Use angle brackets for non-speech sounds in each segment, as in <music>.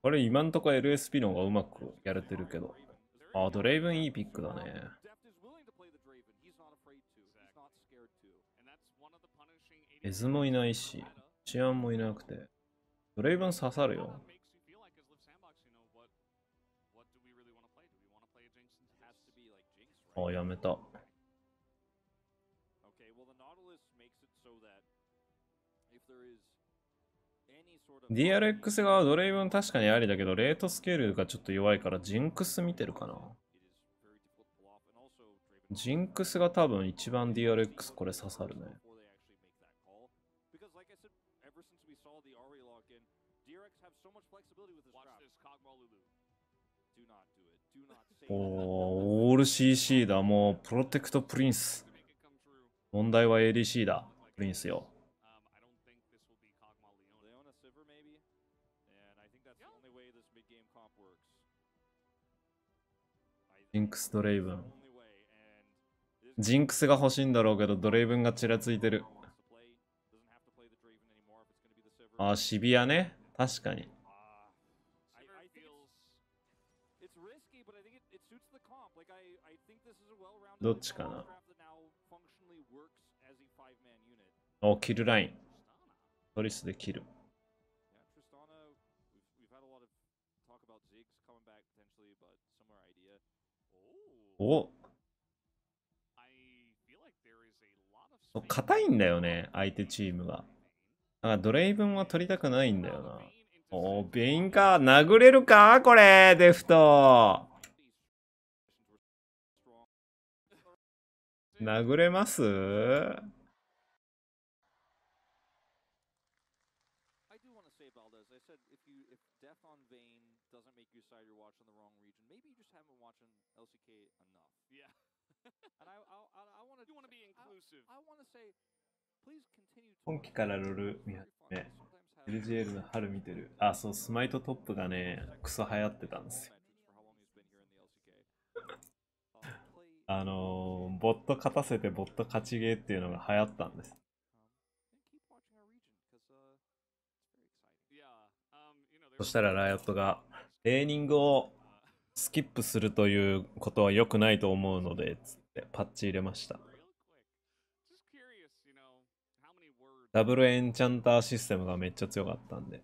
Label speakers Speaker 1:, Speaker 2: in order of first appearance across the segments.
Speaker 1: これ今んとこ LSP の方がうまくやれてるけど。ああ、ドレイブンいいピックだね。エズもいないし、治安もいなくて。ドレイブン刺さるよ。ああ、やめた。DRX 側ドレイブン確かにありだけど、レートスケールがちょっと弱いから、ジンクス見てるかな。ジンクスが多分一番 DRX これ刺さるね。おー、オール CC だ。もう、プロテクトプリンス。問題は ADC だ。プリンスよ。ジンクスドレイブン。ジンクスが欲しいんだろうけど、ドレイブンがちらついてる。あ、シビアね。確かに。どっちかなお、キルライン。トリスで切る。お硬いんだよね、相手チームが。だからドレイブンは取りたくないんだよな。おベインか。殴れるかこれ、デフト。殴れます？今期からロール見始め、LGL の春見てる。あ、そう、スマイトトップがね、クソ流行ってたんですよ。<laughs> あのー、ボット勝たせてボット勝ちゲーっていうのが流行ったんです。そしたらライオットが、レーニングをスキップするということは良くないと思うので、つってパッチ入れました。ダブルエンチャンターシステムがめっちゃ強かったんで。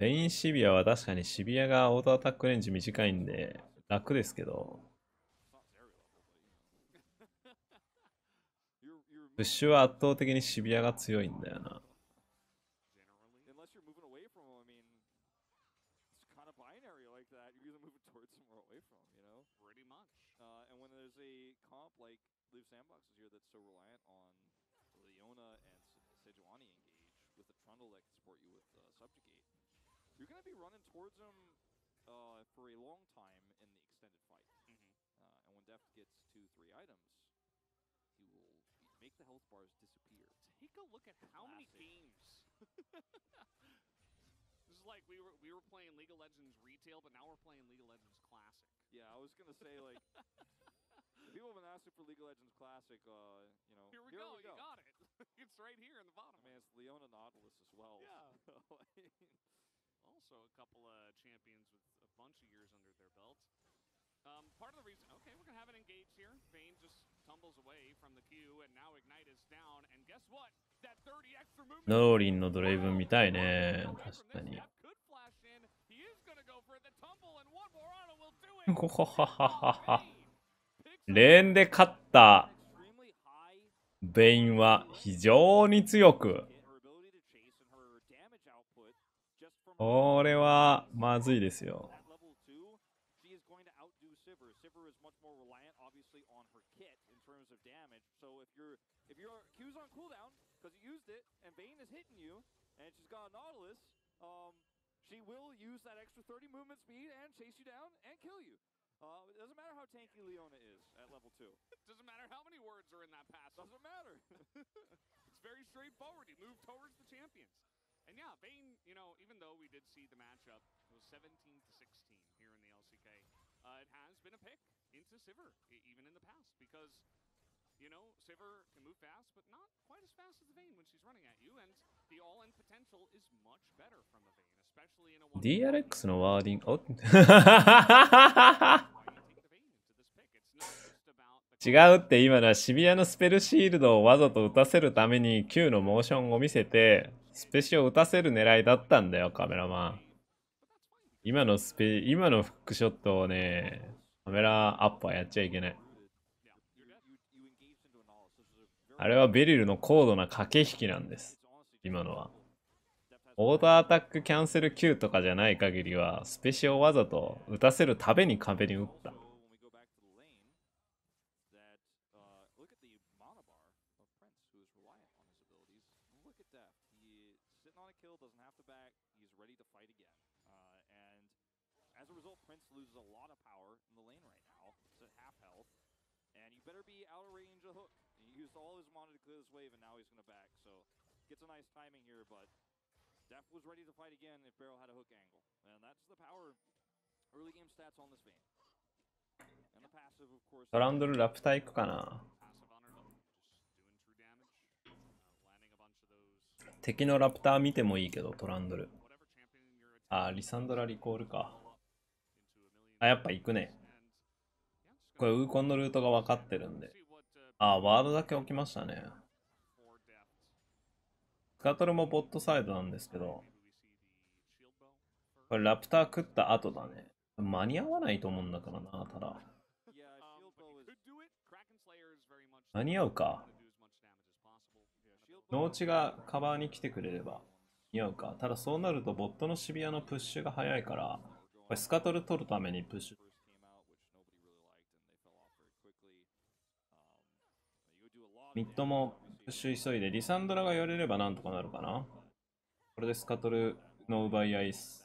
Speaker 1: レインシビアは確かにシビアがオートアタックレンジ短いんで楽ですけど、プッシュは圧倒的にシビアが強いんだよな。you're going to be running towards him uh, for a long time in the extended fight. Mm -hmm. uh, and when Deft gets two, three items, make the health bars disappear.
Speaker 2: Take a look at how Classic. many games. <laughs> this is like we were we were playing League of Legends retail, but now we're playing League of Legends Classic.
Speaker 3: Yeah, I was gonna say like. <laughs> People have been asking for League of Legends Classic, uh, you know.
Speaker 2: Here we, here go, we go, you got it. <laughs> it's right here in the bottom.
Speaker 3: I mean, it's Leona Nautilus as well.
Speaker 2: Yeah. also a couple of champions with a bunch of years under their belt. Um, part of the reason, okay, we're to have it engaged here. Vayne just tumbles away from the queue, and now Ignite is down. And guess what? That 30 extra movement. ノーリンのドレイブン見たいね。確かに。レーンで勝ったベインは非常に強くこれはまずいですよ。If your Q's on cooldown because you used it and Vayne is hitting you and she's got a Nautilus, um, she will use that extra 30 movement speed and chase you down and kill you. Uh, it doesn't matter how tanky Leona is at level 2. It <laughs> doesn't matter how many words are in that pass.
Speaker 3: Doesn't matter. <laughs>
Speaker 2: it's very straightforward. You move towards the champions. And yeah, Vayne, you know, even though we did see the matchup, it was 17 to 16 here in the LCK. Uh, it has been a pick into Sivir, even in the past, because you know Sivir can move fast, but not quite as fast as the Vayne when she's running at you, and the all-in potential is much better from the Vayne, especially in a one.
Speaker 4: DRX のワーディング、お違うって今のはシビアのスペルシールドをわざと打たせるために Q のモーションを見せてスペシを打たせる狙いだったんだよカメラマン今のスペ今のフックショットをねカメラアップはやっちゃいけない
Speaker 1: You, you, you engaged into a knowledge. This was a very
Speaker 4: あれはベリルの高度な駆け引きなんです。今のは。オーダーアタックキャンセル Q とかじゃない限りはスペシをわざと打たせるたびに壁に打った
Speaker 1: Also, when we go back to the lane, that uh, look at the mana bar of Prince, who is reliant on his abilities. Look at that. He sitting on a kill, doesn't have to back. He's ready to fight again. Uh, and as a result, Prince loses a lot of power in the lane right now. It's at half health, and you better be out of range of hook. He used all his mana to clear this wave, and now he's gonna back. So gets a nice timing here, but Def was ready to fight again if Barrel had a hook angle, and that's the power early game stats on this vein. And the passive, of course.
Speaker 4: トランドルラプター行くかな
Speaker 2: uh,
Speaker 4: 敵のラプター見てもいいけどトランドルあリサンドラリコールかあやっぱ行くねこれウーコンのルートが分かってるんで
Speaker 2: uh,
Speaker 4: あワードだけ置きましたね.スカトルもボットサイドなんですけど、これラプター食った後だね。間に合わないと思うんだからな、ただ。間に合うか。
Speaker 1: ノ
Speaker 4: ーチがカバーに来てくれれば、似合うか。ただそうなると、ボットのシビアのプッシュが速いから、これスカトル取るためにプッシュ。ミッドもプッシュ急いで、リサンドラがやれればなんとかなるかな。これでスカトルの奪い合いっす。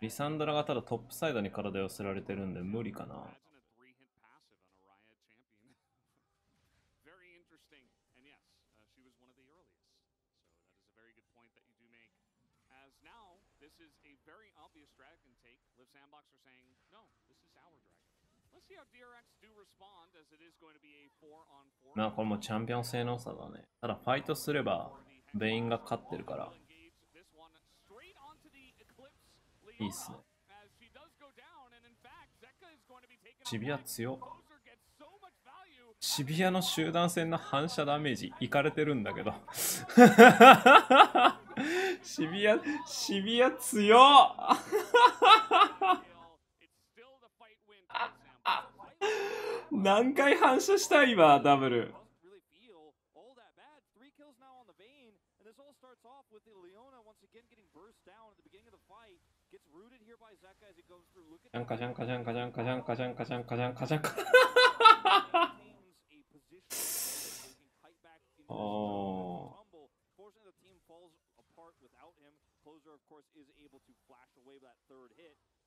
Speaker 4: リサンドラがただトップサイドに体寄せられてるんで無理かな
Speaker 2: Imagine a three-hit passive on a Riot champion. very interesting. And yes, uh, she was one of the earliest. So that is a very good point that you do make. As now, this is a very obvious dragon take. Liv Sandbox are saying, no, this is our dragon. Let's see how DRX do respond, as it is going to be a four-on-four.
Speaker 4: まあこれもチャンピオン性能差だね。ただファイトすればベインが勝ってるから。いいっすね。シビア強っシビアの集団戦の反射ダメージいかれてるんだけど。シビアシビア強何回反射したいわダブル。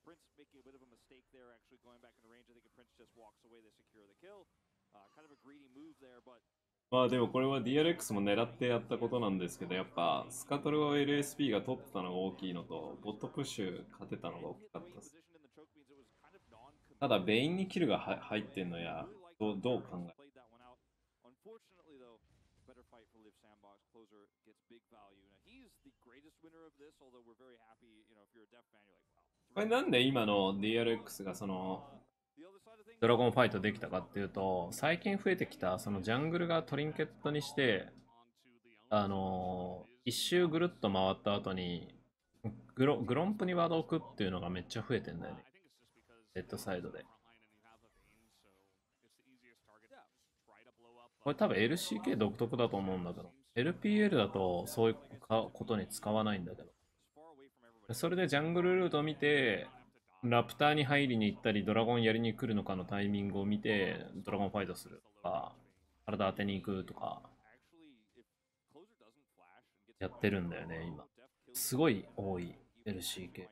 Speaker 1: Prince making a bit of a mistake there, actually going back into range. I think if Prince just walks away, they secure the kill. Uh, kind of a greedy move there, but
Speaker 4: まあでもこれは DRX も狙ってやったことなんですけどやっぱスカトルを LSP が取ってたのが大きいのとボットプッシュ勝てたのが大きかったです
Speaker 1: in the.
Speaker 4: ただベインにキルがは入ってんのやどうどう
Speaker 1: how
Speaker 4: 考えこれなんで今の DRX がそのドラゴンファイトできたかっていうと最近増えてきたそのジャングルがトリンケットにしてあの一周ぐるっと回った後にグロ,グンプにワードを置くっていうのがめっちゃ増えてんだよね。レッドサイドで。これ多分 LCK 独特だと思うんだけど。LPL だとそういうことに使わないんだけど。それでジャングルルートを見て、ラプターに入りに行ったり、ドラゴンやりに来るのかのタイミングを見て、ドラゴンファイトするとか、体当てに行くとか、やってるんだよね、今。すごい多い、LCK。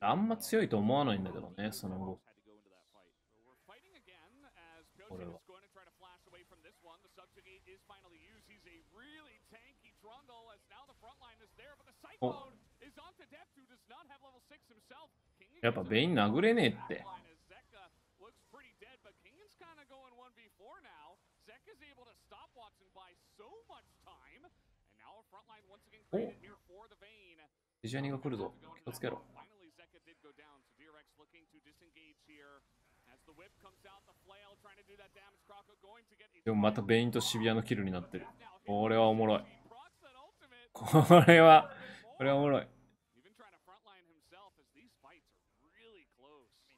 Speaker 4: あんま強いと思わないんだけどね、その
Speaker 1: 後。こ
Speaker 4: れは。やっぱベイン殴れねえって。
Speaker 2: お
Speaker 4: デジャニーが来るぞ。気をつけろ。でもまたベインとシビアのキルになってる。これはおもろい。これはこれはおもろい。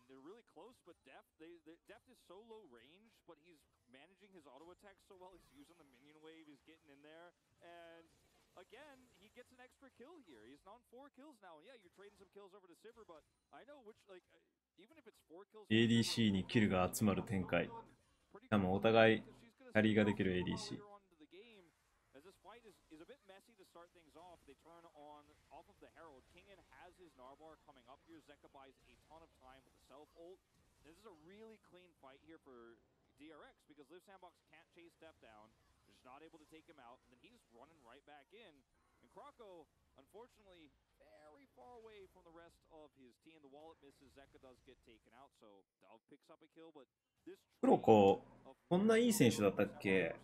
Speaker 1: They're really close, but Deft, they, they, Deft is so low range, but he's managing his auto attack so well. He's using the minion wave. He's getting in there, and again, he gets an extra kill here. He's on four kills now. Yeah, you're trading some kills over to Sivir, but I know which, like, uh, even if it's four kills.
Speaker 4: ADC にキルが集まる展開。しかもお互いキャリーができる ADC。
Speaker 1: As this fight is, is a bit messy to start things off, they turn off of the Herald. Kingan has his Narbar coming up here. Zeka buys a ton of time with the self ult. This is a really clean fight here for DRX because Live Sandbox can't chase Step down. They're just not able to take him out, and then he's running right back in. And Croco, unfortunately, very far away from the rest of his team. The wallet misses. Zeka does get taken out, so Dove picks up a kill, but this
Speaker 4: クロコ、こんないい選手だったっけ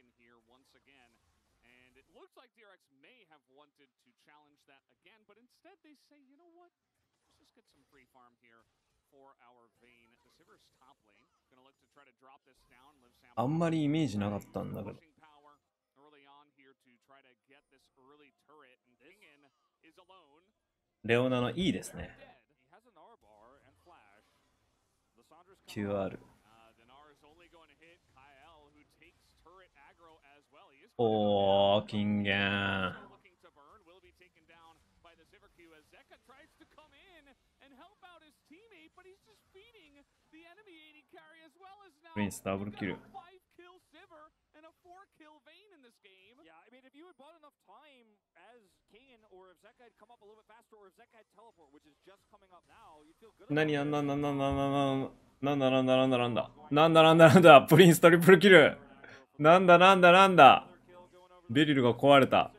Speaker 2: taken here once again. And it looks like DRX may have wanted to challenge that again, but instead they say, you know what? Let's just get some free farm here for our Vayne. The Sivir's top lane. Gonna look to try to drop this down. Live Sam
Speaker 4: あんまりイメージなかったんだけど。
Speaker 2: early on here to try to get this early turret. And Kingen is alone.
Speaker 4: レオナのいいですね。
Speaker 1: Dead.
Speaker 4: おー、金言。プリンスダブルキル。何
Speaker 1: や
Speaker 4: なんだなんだなんだなんだなんだなんだなんだなんだなんだプリンストリプルキルなんだなんだなんだベリルが壊れた。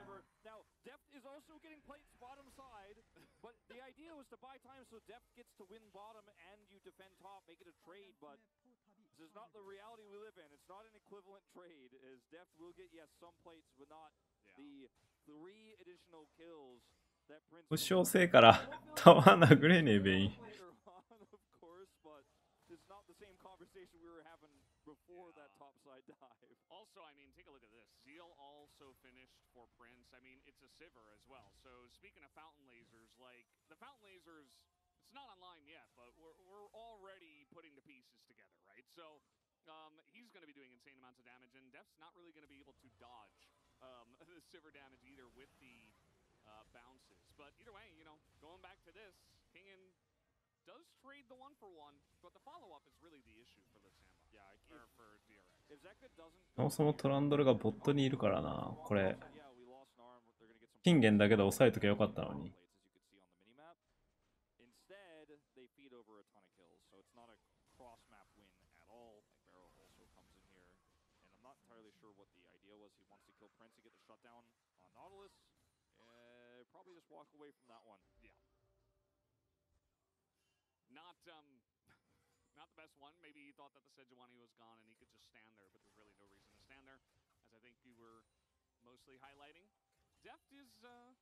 Speaker 4: 無償性からタワー殴れねえ
Speaker 1: べ。
Speaker 2: Also finished for Prince. I mean, it's a Sivir as well. So speaking of fountain lasers, like the fountain lasers, it's not online yet, but we're, we're already putting the pieces together, right? So um, he's going to be doing insane amounts of damage, and Def's not really going to be able to dodge um, <laughs> the Sivir damage either with the uh, bounces. But either way, you know, going back to this, Kingen does trade the one for one, but the follow up is really the issue for Liv Sandbox.
Speaker 1: Yeah, I-
Speaker 2: or for DRX.
Speaker 4: そもそもトランドルがボットにいるからな、これ。金源だけで押さえときゃよかったのに。
Speaker 1: Not
Speaker 2: um, best one. Maybe he thought that the Sejuani was gone and he could just stand there, but there's really no reason to stand there, as I think you were mostly highlighting. Deft is uh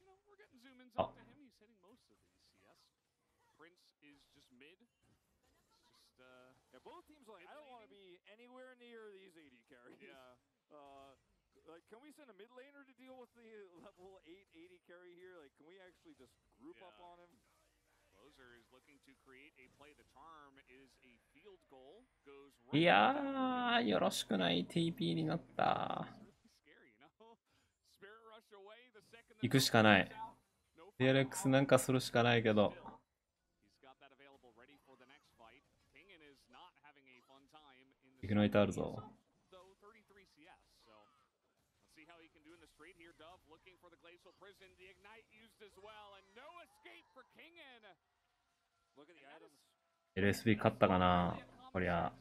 Speaker 2: you know, we're getting zoom ins
Speaker 4: Oh.
Speaker 2: onto him. He's hitting most of these CS. Prince is just mid. It's just uh
Speaker 1: Yeah, both teams like, I don't want to be anywhere near these AD carries.
Speaker 2: yeah. <laughs>
Speaker 1: Uh, like, can we send a mid laner to deal with the level 8 80 carry here? Like, can we actually just group up on him?
Speaker 4: いやー、よろしくない TP になった。行くしかない。DLX なんかするしかないけど。イグナイトあるぞ。
Speaker 1: LSB 勝ったかな？こりゃ。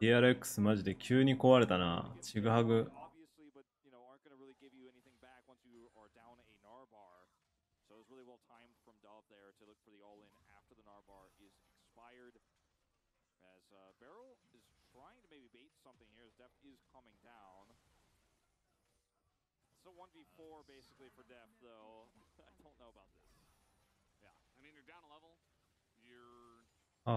Speaker 1: DRX マジで急に壊れたな、
Speaker 4: チグハグ。So it was really well timed from Dove there to look for the all-in after the Narbar is expired. As uh, Barrel is trying to maybe bait something here, as Def is coming down. It's a 1v4 basically for Def, though. I don't know about this.
Speaker 2: Yeah, I mean, you're down a level. You're
Speaker 1: あ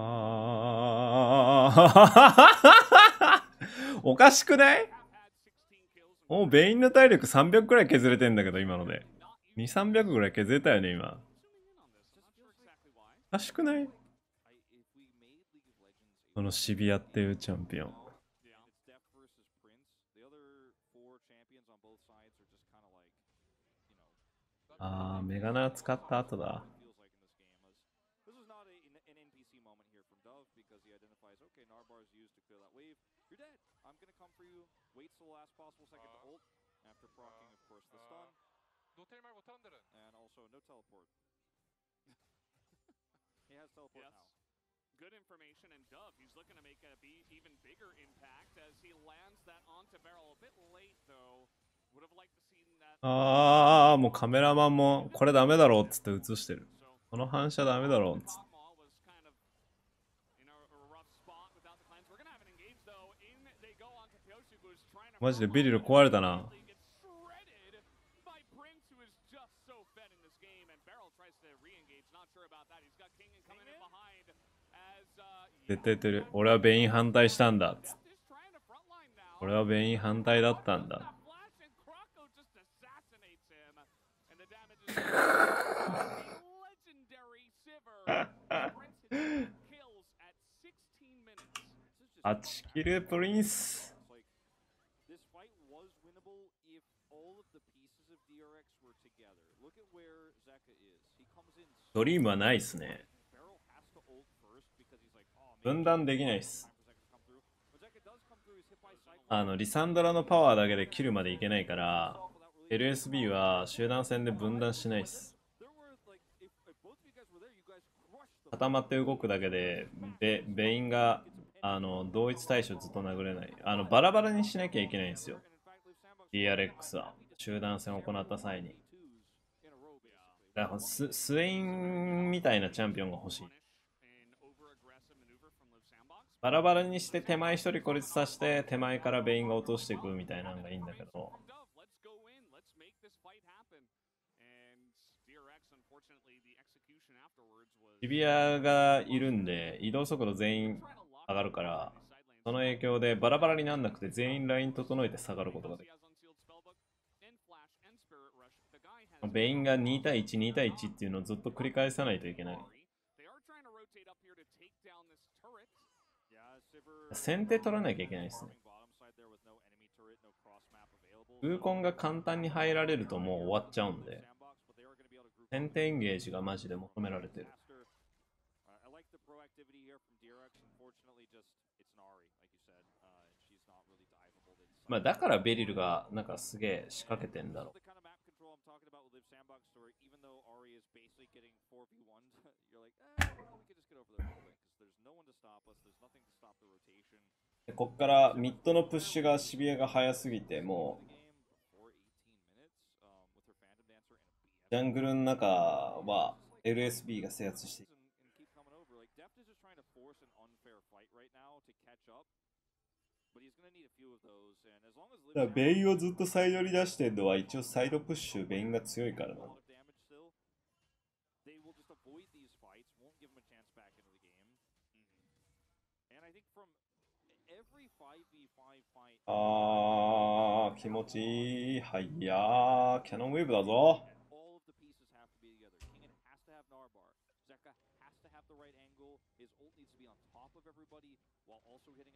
Speaker 1: ーおかしくない
Speaker 2: have had 16 kills. and
Speaker 1: もうベインの体力300くらい削れてんだけど、今ので。2300ぐらい削れたよね今。らしくない？このシビアっていうチャンピオン。あーメガナ使った後だ。
Speaker 2: Information, and Dove, he's looking to make a be even bigger impact as he lands that onto barrel. A bit late, though. Would have liked to see that.
Speaker 1: あー、もうカメラマンもこれダメだろうっつって映してる。この反射ダメだろうっつって。マジでビリル壊れたな。絶対取る。俺はベイン反対したんだ。俺はベイン反対だったんだ。
Speaker 4: ア
Speaker 1: チキルプリンス。ドリームはないっすね。分断できないっす。あの、リサンドラのパワーだけでキルまでいけないから、LSB は集団戦で分断しないっす。固まって動くだけで、ベベインが、あの、同一対象ずっと殴れない。あの、バラバラにしなきゃいけないんですよ。DRX は。集団戦を行った際に。だからススウェインみたいなチャンピオンが欲しい。バラバラにして手前1人孤立させて手前からベインが落としていくみたいなのがいいんだけど。リビアがいるんで移動速度全員上がるからその影響でバラバラにならなくて全員ライン整えて下がることができるベインが2対12対1っていうのをずっと繰り返さないといけない。先手取らなきゃいけないですね。空ンが簡単に入られるともう終わっちゃうんで、先手エンゲージがマジで求められてる。だからベリルがなんかすげえ仕掛けてんだろう。ここからミッドのプッシュが渋谷が早すぎてもうジャングルの中は LSB が制圧して。ベインをずっとサイドに出してるのは一応サイドプッシュベインが強いからな。あー気持ちいいはいやーキャノンウェーブだぞ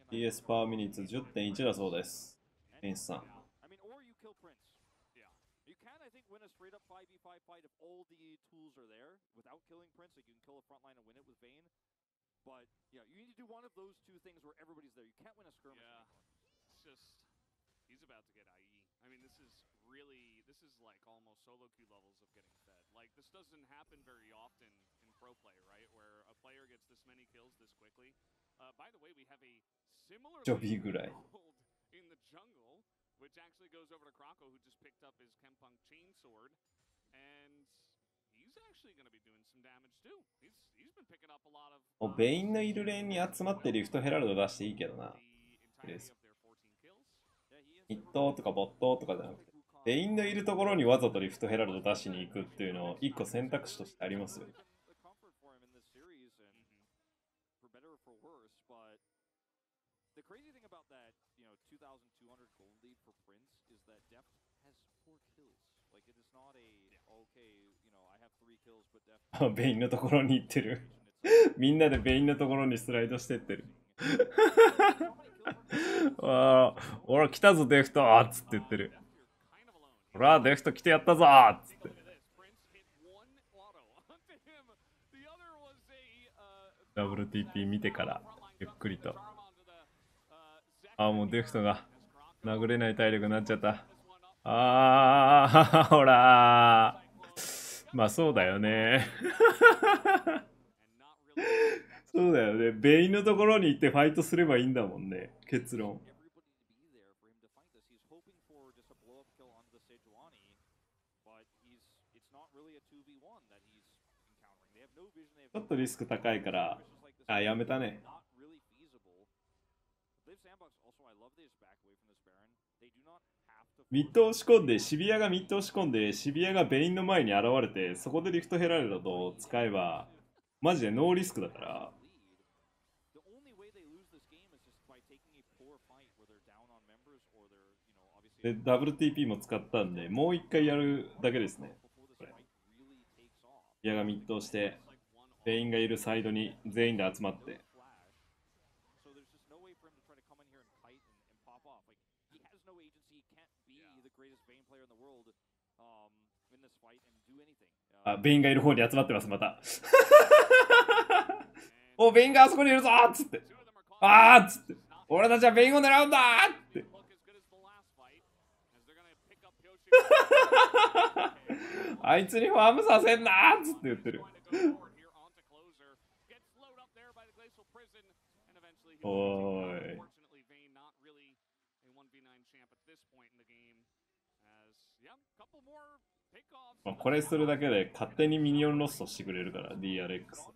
Speaker 1: DS パーミニッツ10.1だそうですベンスさん
Speaker 4: you can, I think,
Speaker 1: win a straight up 5v5 fight if all the tools are there. Without killing Prince, like you can kill a front line and win it with Vayne. But yeah, you need to do one of those two things where everybody's there. You can't win a skirmish.
Speaker 2: Yeah.
Speaker 1: anymore.
Speaker 2: Just he's about to get IE. I mean, this is really this is like almost solo queue levels of getting fed. Like this doesn't happen very often in pro play, right? Where a player gets this many kills this quickly. Uh, by the way, we have a similar in the jungle, which actually goes over to Krako, who just picked up his Kempunk chainsword, and he's actually going to be doing some damage too. He's he's been picking up a lot of.
Speaker 4: ベインのいるレーンに集まってリフトヘラルド出していいけどな。
Speaker 2: The entirety
Speaker 4: is.
Speaker 2: of their 14 kills.
Speaker 4: ッドとかボットとかじゃなくて、ベインのいるところにわざとリフトヘラルド出しに行くっていうのを一個選択肢としてありますよ。
Speaker 1: The comfort for him in this series, and for better or for worse, but the crazy thing about that, you know, 2,200 gold lead for Prince is that Deft has four kills. Like it is not a okay, you know, I have three kills, but Deft.
Speaker 4: ベインのところに行ってる。みんなでベインのところにスライドしてってる。おら来たぞデフトーっつって言ってる。ほらデフト来てやったぞっつって。ダブル TP 見てからゆっくりと。あーもうデフトが殴れない体力になっちゃった。あーほらまあそうだよね。そうだよね。ベインのところに行ってファイトすればいいんだもんね。結論。ちょっとリスク高いから、あ、やめたね。ミット押し込んで、シビアがミット押し込んで、シビアがベインの前に現れて、そこでリフトヘラルドを使えば、マジでノーリスクだから。で、WTP も使ったんで、もう一回やるだけですね。これ。矢がミットして、全員がいるサイドに全員で集まって。あベインがいる方に集まってますまた。<laughs> おベインがあそこにいるぞっつって。あーっつって。俺たちはベインを狙うんだーっ <laughs> あいつにファームさせんなっつって言ってる。
Speaker 2: おい。
Speaker 4: ま、これするだけで勝手にミニオンロストしてくれるから DRX。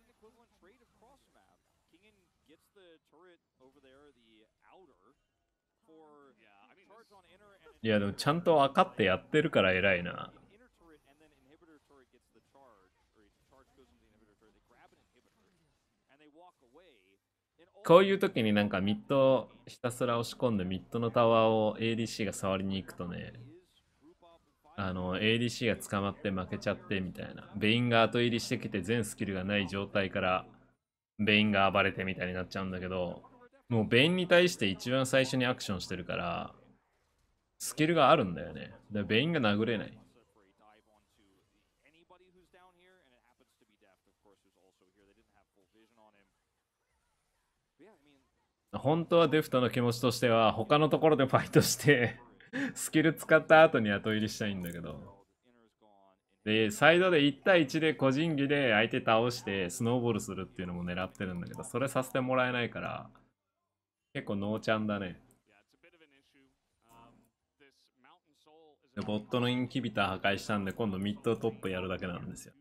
Speaker 4: いやでもちゃんと分かってやってるから偉いな。こういう時になんかミッドひたすら押し込んでミッドのタワーを ADC が触りに行くとね、あの ADC が捕まって負けちゃってみたいな。ベインが後入りしてきて全スキルがない状態からベインが暴れてみたいになっちゃうんだけど、もうベインに対して一番最初にアクションしてるから、スキルがあるんだよね。で、ベインが殴れない。本当はデフトの気持ちとしては他のところでファイトして <laughs> スキル使った後に後入りしたいんだけどでサイドで1対1で個人技で相手倒してスノーボールするっていうのも狙ってるんだけどそれさせてもらえないから結構ノーチャンだね。で、ボットのインキビター破壊したんで、今度ミッドトップやるだけなんですよ。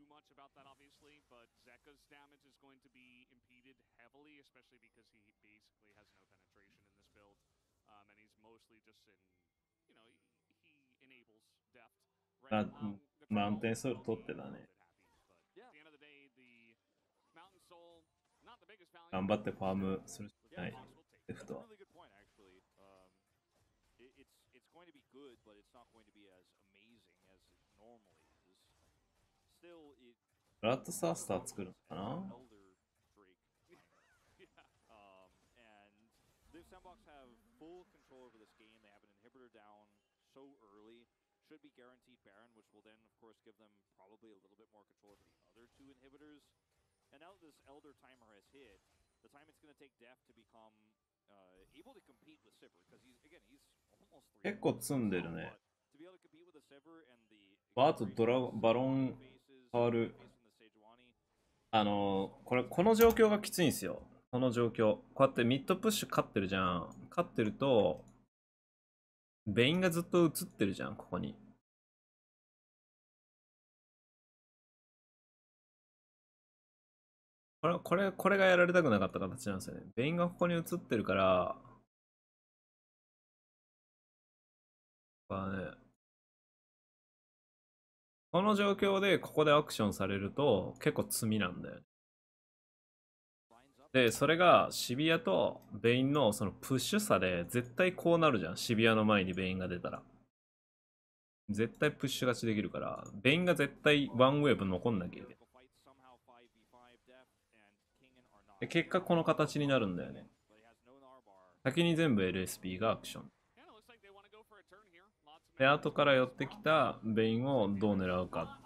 Speaker 2: あ、マ
Speaker 4: ウ
Speaker 2: ンテン
Speaker 4: ソ
Speaker 2: ウ
Speaker 4: ル取ってたね。頑張ってファームするしかない。
Speaker 1: Become uh, able to compete with Sivir, because he's again he's almost three.
Speaker 4: 結構積んでるね。あとドラバロン変わる。あのーこれ、この状況がきついんですよ。この状況。こうやってミッドプッシュ勝ってるじゃん。勝ってると、ベインがずっと映ってるじゃん、ここに。これ、これ、これがやられたくなかった形なんですよね。ベインがここに映ってるから、まあね、この状況でここでアクションされると結構詰みなんだよね。で、それがシヴィアとベインのそのプッシュ差で絶対こうなるじゃん。シヴィアの前にベインが出たら。絶対プッシュ勝ちできるから、ベインが絶対ワンウェーブ残んなきゃいけない。で結果この形になるんだよね。先に全部 LSP がアクション。
Speaker 2: Yeah, it looks like they wanna go for a turn here. Lots of
Speaker 4: で後から寄ってきたベインをどう狙うか。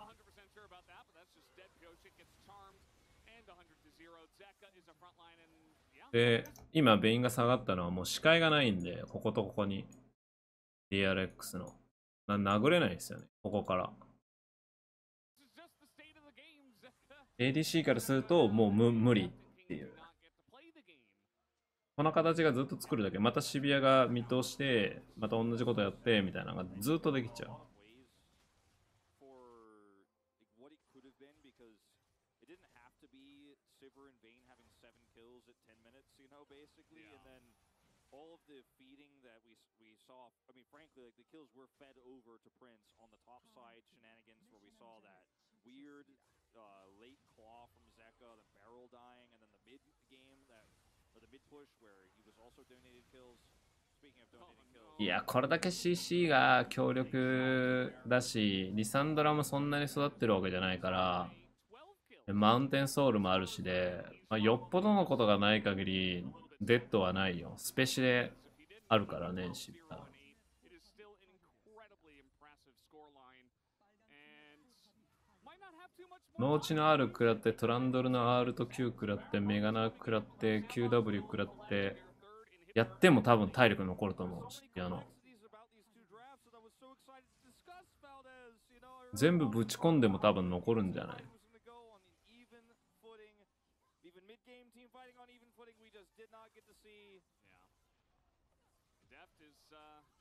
Speaker 4: で今、ベインが下がったのはもう視界がないんで、こことここに DRX の。殴れないですよね、ここから。ADC <laughs> からするともう無,理この形がずっと作るだけ。また渋谷が見通して、また同じことやって、みたいなのがずっとできちゃう。
Speaker 1: ways for like, what it could have been because it didn't have to be Sivir and Vayne having seven kills at 10 minutes, you know, basically,
Speaker 2: Yeah.
Speaker 1: and then all of the feeding that we we saw. I mean, frankly, like the kills were fed over to Prince on the top side shenanigans where we saw that weird uh, late claw from Zeka, the barrel dying, and
Speaker 4: いや、これだけ CC が強力だし、リサンドラもそんなに育ってるわけじゃないから、
Speaker 2: 12 kills.
Speaker 4: マウンテンソウルもあるしで、まあ、よっぽどのことがない限り、デッドはないよ。スペシであるからね、シッター。
Speaker 2: It is still an incredibly impressive scoreline and might not have too much more
Speaker 4: 農地の R 食らって、トランドルの R と Q 食らって、メガナ食らって、QW 食らって、やっても多分体力残ると思うし、あの、全部ぶち込んでも多分残るんじゃない
Speaker 2: ？Uh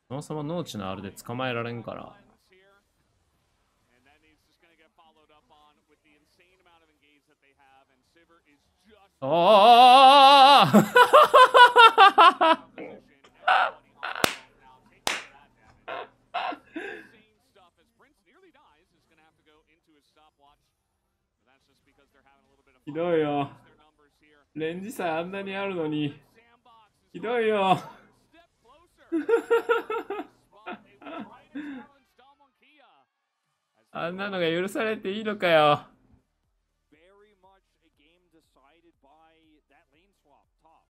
Speaker 4: そもそも農地の R で捕まえられんから。
Speaker 2: あ <laughs> あ
Speaker 4: ひどいよ。レンジさえあんなにあるのに。ひどいよ。<laughs> あんなのが許されていいのかよ。